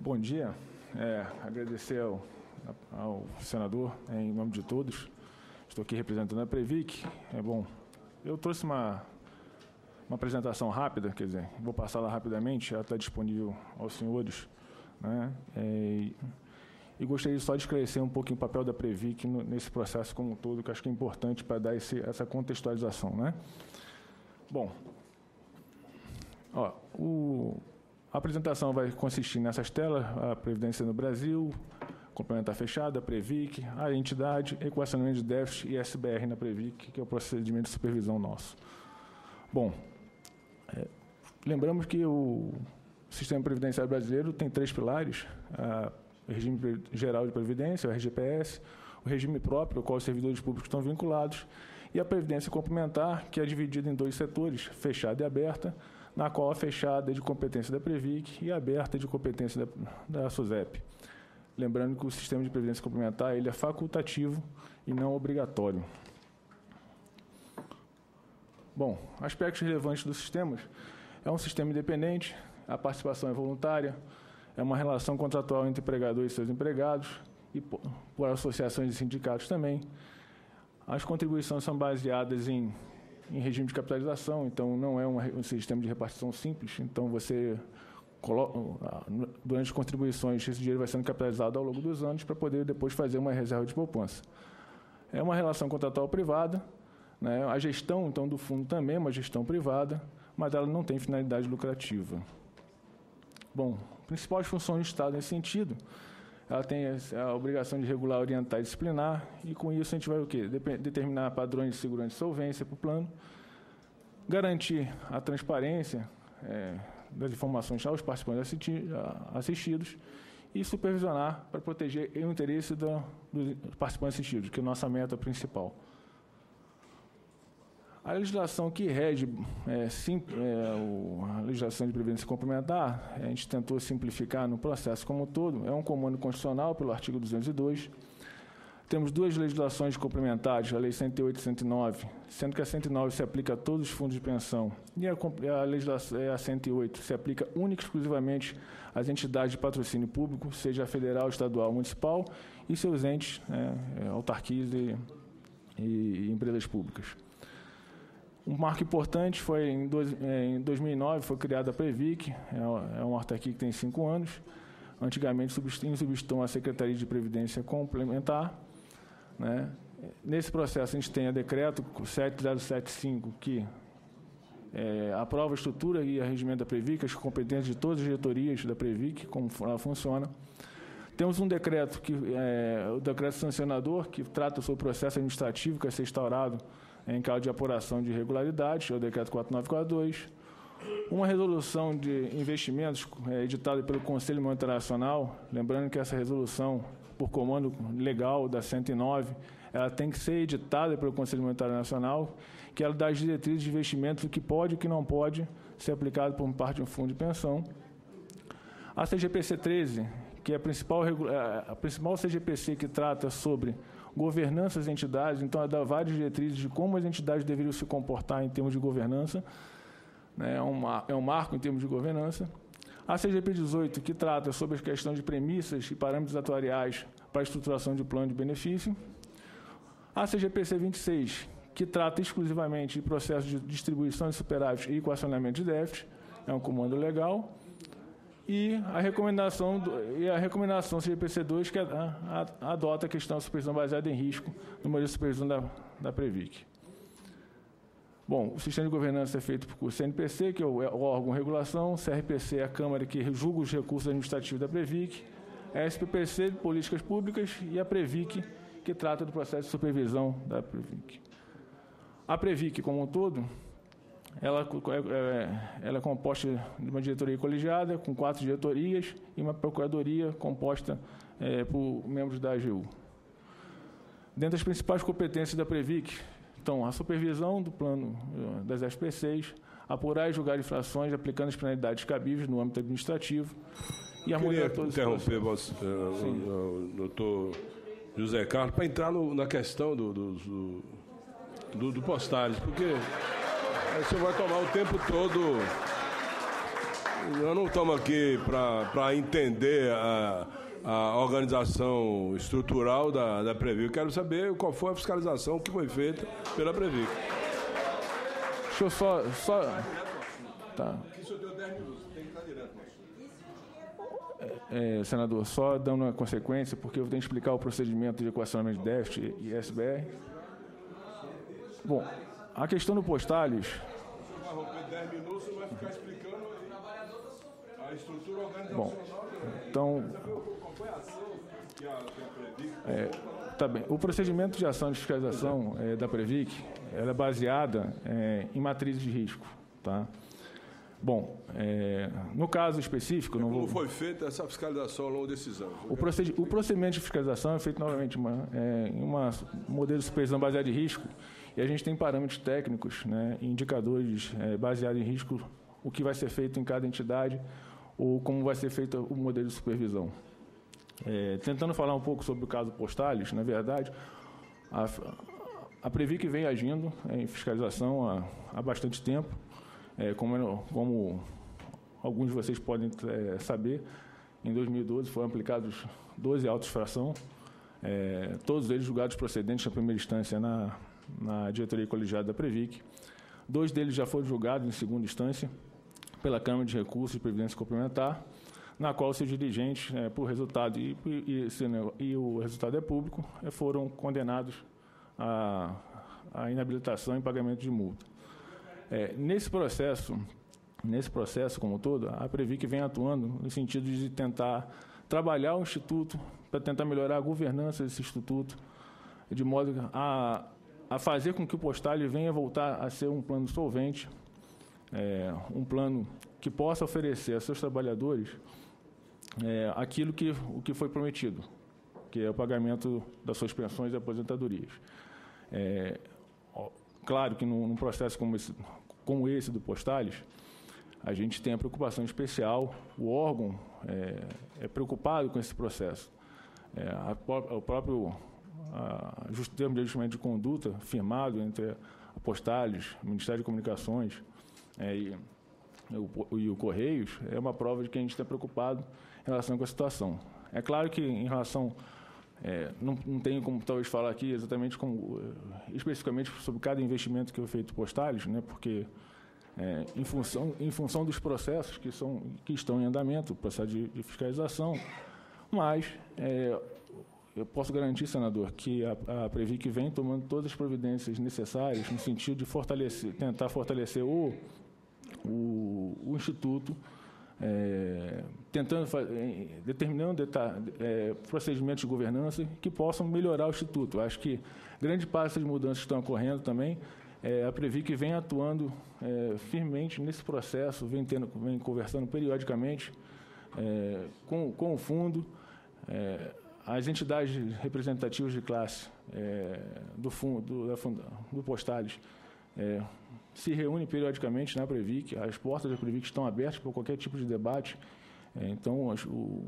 Bom dia. É, agradecer ao, ao senador, em nome de todos. Estou aqui representando a Previc. É bom. Eu trouxe uma, uma apresentação rápida, quer dizer, vou passá-la rapidamente, ela está disponível aos senhores. Né? É, e gostaria só de esclarecer um pouquinho o papel da Previc nesse processo como um todo, que acho que é importante para dar esse, essa contextualização. Né? Bom, ó, o, a apresentação vai consistir nessas telas, a Previdência no Brasil, complementar fechada, Previc, a entidade, equacionamento de déficit e SBR na Previc, que é o procedimento de supervisão nosso. Bom, é, lembramos que o sistema previdenciário brasileiro tem três pilares, o regime geral de previdência, o RGPS, o regime próprio, ao qual os servidores públicos estão vinculados, e a previdência complementar, que é dividida em dois setores, fechada e aberta, na qual a fechada é de competência da Previc e a aberta é de competência da, da SUSEP. Lembrando que o sistema de previdência complementar ele é facultativo e não obrigatório. Bom, aspectos relevantes do sistema é um sistema independente, a participação é voluntária, é uma relação contratual entre empregador e seus empregados e por associações e sindicatos também. As contribuições são baseadas em em regime de capitalização, então não é um, sistema de repartição simples. Então você coloca, durante as contribuições, esse dinheiro vai sendo capitalizado ao longo dos anos para poder depois fazer uma reserva de poupança. É uma relação contratual privada, né? a gestão então do fundo também é uma gestão privada, mas ela não tem finalidade lucrativa. Bom, principais funções do Estado nesse sentido ela tem a obrigação de regular, orientar e disciplinar, e com isso a gente vai o quê? Determinar padrões de segurança e solvência para o plano, garantir a transparência é, das informações aos participantes assistidos e supervisionar para proteger o interesse do, dos participantes assistidos, que é a nossa meta principal. A legislação que rege é, sim, é, a legislação de previdência complementar, a gente tentou simplificar no processo como um todo, é um comando constitucional pelo artigo 202. Temos duas legislações complementares, a Lei 108 e 109, sendo que a 109 se aplica a todos os fundos de pensão e a, a, legislação, é, a 108 se aplica única e exclusivamente às entidades de patrocínio público, seja federal, estadual, municipal, e seus entes, né, autarquias e, e, e empresas públicas. Um marco importante foi em, dois, é, em 2009, foi criada a Previc, é, é uma autarquia que tem cinco anos. Antigamente em substituição a Secretaria de Previdência Complementar. Né? Nesse processo a gente tem a decreto 7075, que é, aprova a estrutura e a regimento da Previc, as competências de todas as diretorias da Previc, como ela funciona. Temos um decreto, que, é, o decreto sancionador, que trata sobre o processo administrativo que vai ser instaurado em caso de apuração de irregularidades, é o decreto 4942. Uma resolução de investimentos é, editada pelo Conselho Monetário Nacional, lembrando que essa resolução, por comando legal da 109, ela tem que ser editada pelo Conselho Monetário Nacional, que ela dá as diretrizes de investimento do que pode e o que não pode ser aplicado por parte de um fundo de pensão. A CGPC 13, que é a principal, a principal CGPC que trata sobre governança das entidades, então ela dá várias diretrizes de como as entidades deveriam se comportar em termos de governança, né, é, um, é um marco em termos de governança. A CGP 18, que trata sobre a questão de premissas e parâmetros atuariais para a estruturação de plano de benefício. A CGPC 26, que trata exclusivamente de processo de distribuição de superávit e equacionamento de déficit, é um comando legal e a recomendação do, e a recomendação CGPC2 que a, adota a questão da supervisão baseada em risco no modelo de supervisão da, da Previc. Bom, o sistema de governança é feito por CNPC, que é é o órgão de regulação, CRPC é a Câmara que julga os recursos administrativos da Previc, a SPPC, Políticas Públicas, e a Previc, que trata do processo de supervisão da Previc. A Previc, como um todo, ela, é, é, ela é composta de uma diretoria colegiada, com quatro diretorias, e uma procuradoria composta é, por membros da AGU. Dentre as principais competências da Previc estão a supervisão do plano eh, das SPCs, apurar e julgar infrações aplicando as penalidades cabíveis no âmbito administrativo e a mulher todos interromper você, uh, o doutor José Carlos para entrar no, na questão do, do, do, do, do porque Você vai tomar o tempo todo. eu não estamos aqui para entender a, a organização estrutural da, da Previc. Quero saber qual foi a fiscalização que foi feita pela Previc. Deixa eu só. só... Tá. É, senador, só dando uma consequência, porque eu tenho que explicar o procedimento de equacionamento de déficit e SBR. Bom, a questão do Postales. Você vai romper 10 minutos, você vai ficar explicando a estrutura organizacional. Bom, então. É, tá bem. O procedimento de ação de fiscalização é, da Previc ela é baseada é, em matrizes de risco. Tá? Bom, é, no caso específico... Como vou... foi feita essa fiscalização ao longo desses anos? O, proced... o procedimento de fiscalização é feito novamente uma, é, em um modelo de supervisão baseado em risco e a gente tem parâmetros técnicos, né, indicadores é, baseados em risco, o que vai ser feito em cada entidade ou como vai ser feito o modelo de supervisão. É, tentando falar um pouco sobre o caso Postales, na verdade, a, a Previc vem agindo em fiscalização há, há bastante tempo. É, como, como, alguns de vocês podem é, saber, em 2012 foram aplicados 12 autos de fração, é, todos eles julgados procedentes na primeira instância na, na diretoria colegiada da Previc. Dois deles já foram julgados em segunda instância pela Câmara de Recursos de Previdência Complementar, na qual seus dirigentes, é, por resultado, e, e, e, o resultado é público, é, foram condenados a, a inabilitação em pagamento de multa. É, nesse processo, nesse processo como todo, a Previc vem atuando no sentido de tentar trabalhar o instituto para tentar melhorar a governança desse instituto, de modo a, a fazer com que o postal venha voltar a ser um plano solvente, é, um plano que possa oferecer a seus trabalhadores é, aquilo que, o que foi prometido, que é o pagamento das suas pensões e aposentadorias. É, claro que num, num, processo como esse, como esse do Postales, a gente tem a preocupação especial, o órgão é, é preocupado com esse processo. É, a, o próprio a, just, termo de ajustamento de conduta firmado entre a Postales, o Ministério de Comunicações é, e, o, e o Correios é uma prova de que a gente está preocupado em relação com a situação. É claro que em relação é, não, não, tenho como talvez falar aqui exatamente como, eh, especificamente sobre cada investimento que foi feito postais, né, porque é, em, função, em função dos processos que, são, que estão em andamento, processo de, de fiscalização, mas é, eu posso garantir, senador, que a, a Previc vem tomando todas as providências necessárias no sentido de fortalecer, tentar fortalecer o, o, o Instituto é, tentando determinando é, procedimentos de governança que possam melhorar o Instituto. Acho que grande parte das mudanças que estão ocorrendo também, é, a Previc vem atuando é, firmemente nesse processo, vem, tendo, vem conversando periodicamente é, com, com o fundo, é, as entidades representativas de classe do fundo, do, da, do Postales, se reúne periodicamente na Previc, as portas da Previc estão abertas para qualquer tipo de debate. É, então, as, o,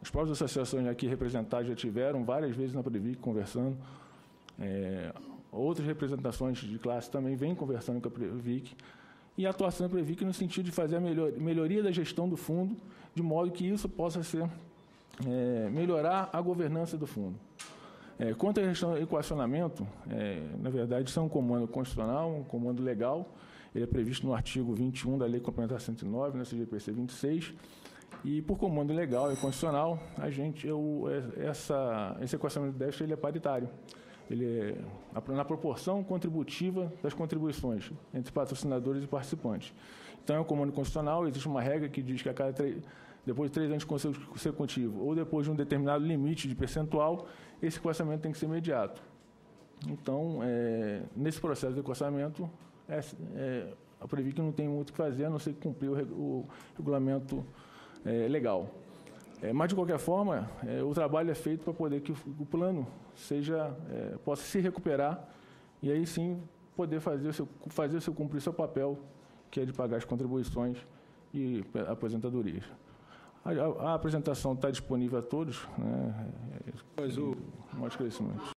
as próprias associações aqui representadas já tiveram várias vezes na Previc conversando. É, outras representações de classe também vêm conversando com a Previc. E a atuação da Previc no sentido de fazer a melhor, melhoria da gestão do fundo, de modo que isso possa ser é, melhorar a governança do fundo. É, quanto do equacionamento, é, na verdade, isso é um comando constitucional, um comando legal. Ele é previsto no artigo 21 da Lei Complementar 109, na CGPC 26. E por comando legal e constitucional, a gente, eu, é, essa, esse equacionamento de déficit ele é paritário. Ele é na proporção contributiva das contribuições entre patrocinadores e participantes. Então, é um comando constitucional, existe uma regra que diz que a cada três, depois de três anos consecutivos ou depois de um determinado limite de percentual, esse equacionamento tem que ser imediato. Então, é, nesse processo de equacionamento, é, é, a Previc não tem muito o que fazer, a não ser cumprir o, o regulamento é, legal. É, mas, de qualquer forma, é, o trabalho é feito para poder que o, o plano seja, é, possa se recuperar e aí sim poder fazer o seu, fazer o seu cumprir seu papel, que é de pagar as contribuições e aposentadorias. A, a, a apresentação está disponível a todos. Né? Mas o... Um esclarecimento.